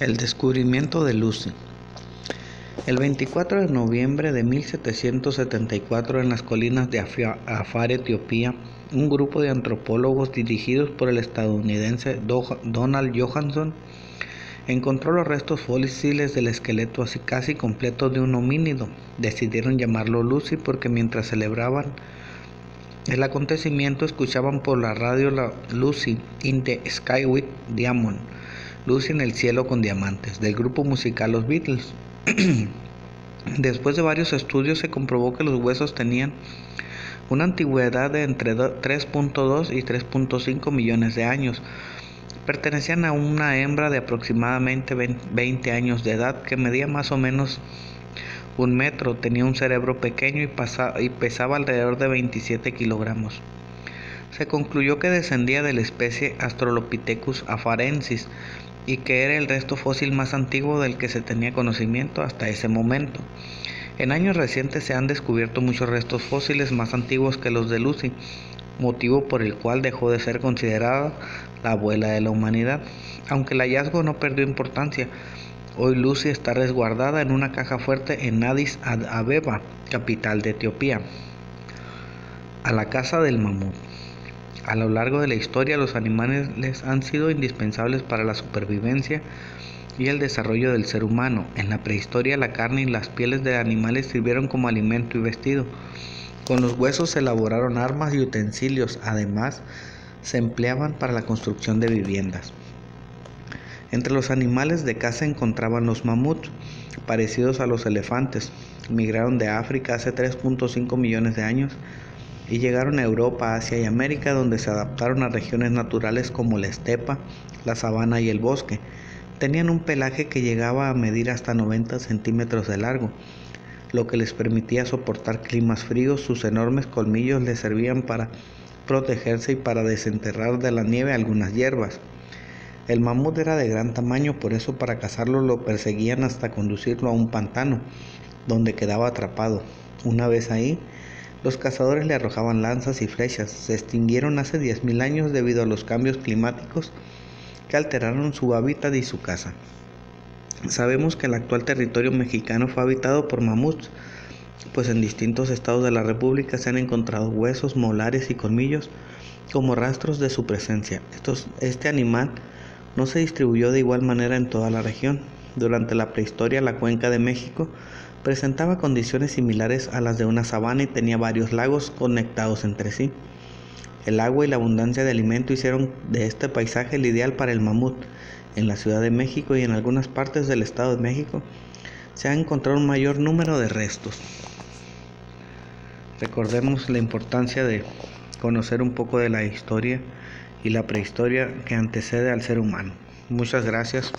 El descubrimiento de Lucy. El 24 de noviembre de 1774 en las colinas de Afar, Etiopía, un grupo de antropólogos dirigidos por el estadounidense Donald Johansson encontró los restos fósiles del esqueleto así casi completo de un homínido. Decidieron llamarlo Lucy porque mientras celebraban el acontecimiento escuchaban por la radio la Lucy in the Sky with Diamond Lucy en el cielo con diamantes, del grupo musical Los Beatles. Después de varios estudios se comprobó que los huesos tenían una antigüedad de entre 3.2 y 3.5 millones de años. Pertenecían a una hembra de aproximadamente 20 años de edad que medía más o menos un metro, tenía un cerebro pequeño y, pesaba alrededor de 27 kilogramos. Se concluyó que descendía de la especie Australopithecus afarensis, y que era el resto fósil más antiguo del que se tenía conocimiento hasta ese momento. En años recientes se han descubierto muchos restos fósiles más antiguos que los de Lucy, motivo por el cual dejó de ser considerada la abuela de la humanidad. Aunque el hallazgo no perdió importancia, hoy Lucy está resguardada en una caja fuerte en Addis Abeba, capital de Etiopía. A la casa del mamut. A lo largo de la historia los animales han sido indispensables para la supervivencia y el desarrollo del ser humano. En la prehistoria la carne y las pieles de animales sirvieron como alimento y vestido. Con los huesos se elaboraron armas y utensilios, además se empleaban para la construcción de viviendas. Entre los animales de caza encontraban los mamuts, parecidos a los elefantes. Migraron de África hace 3.5 millones de años y llegaron a Europa, Asia y América donde se adaptaron a regiones naturales como la estepa, la sabana y el bosque. Tenían un pelaje que llegaba a medir hasta 90 centímetros de largo, lo que les permitía soportar climas fríos. Sus enormes colmillos les servían para protegerse y para desenterrar de la nieve algunas hierbas. El mamut era de gran tamaño, por eso para cazarlo lo perseguían hasta conducirlo a un pantano, donde quedaba atrapado. Una vez ahí, los cazadores le arrojaban lanzas y flechas. Se extinguieron hace 10.000 años debido a los cambios climáticos que alteraron su hábitat y su casa. Sabemos que el actual territorio mexicano fue habitado por mamuts, pues en distintos estados de la República se han encontrado huesos, molares y colmillos como rastros de su presencia. este animal no se distribuyó de igual manera en toda la región. Durante la prehistoria, la cuenca de México presentaba condiciones similares a las de una sabana y tenía varios lagos conectados entre sí. El agua y la abundancia de alimento hicieron de este paisaje el ideal para el mamut. En la Ciudad de México y en algunas partes del Estado de México se ha encontrado un mayor número de restos. Recordemos la importancia de conocer un poco de la historia y la prehistoria que antecede al ser humano. Muchas gracias.